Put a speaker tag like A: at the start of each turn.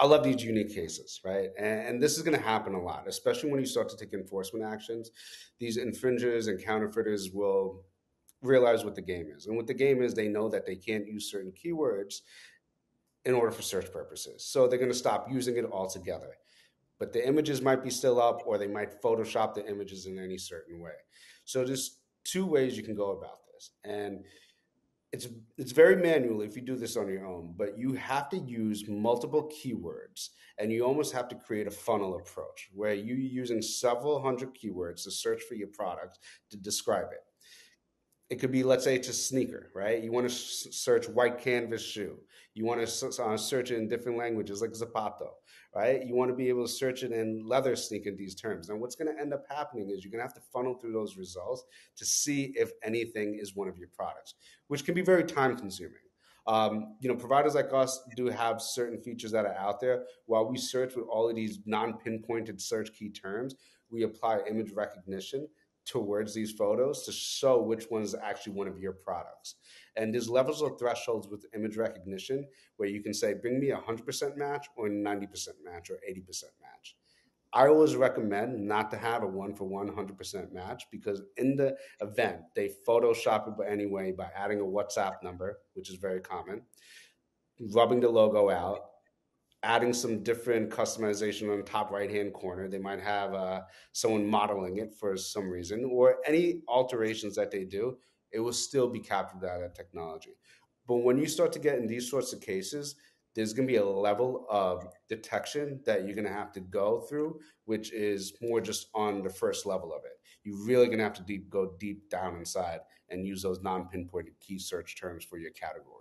A: I love these unique cases, right? And, and this is going to happen a lot, especially when you start to take enforcement actions. These infringers and counterfeiters will realize what the game is. And what the game is, they know that they can't use certain keywords in order for search purposes. So they're going to stop using it altogether. But the images might be still up, or they might Photoshop the images in any certain way. So there's two ways you can go about this. And it's it's very manual if you do this on your own, but you have to use multiple keywords and you almost have to create a funnel approach where you're using several hundred keywords to search for your product to describe it. It could be, let's say, it's a sneaker, right? You want to search white canvas shoe. You want to uh, search it in different languages like Zapato, right? You want to be able to search it in leather sneaker, these terms. And what's going to end up happening is you're going to have to funnel through those results to see if anything is one of your products, which can be very time consuming. Um, you know, providers like us do have certain features that are out there. While we search with all of these non-pinpointed search key terms, we apply image recognition towards these photos to show which one is actually one of your products. And there's levels of thresholds with image recognition where you can say, bring me a 100% match or 90% match or 80% match. I always recommend not to have a one for 100% match because in the event, they Photoshop it anyway by adding a WhatsApp number, which is very common, rubbing the logo out, adding some different customization on the top right hand corner. They might have uh, someone modeling it for some reason, or any alterations that they do, it will still be captured by that technology. But when you start to get in these sorts of cases, there's going to be a level of detection that you're going to have to go through, which is more just on the first level of it. You're really going to have to deep, go deep down inside and use those non pinpointed key search terms for your category.